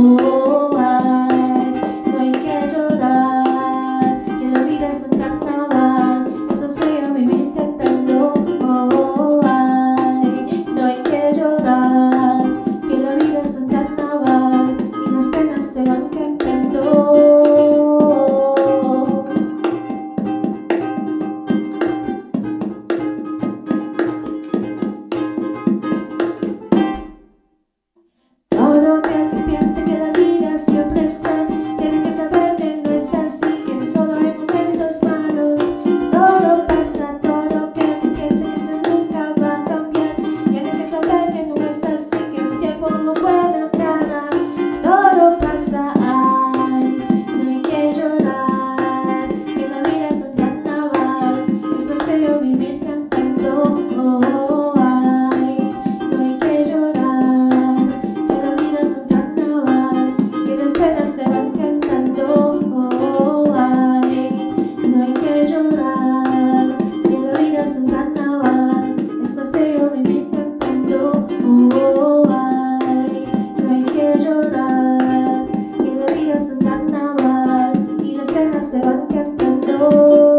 Oh. serán cantando.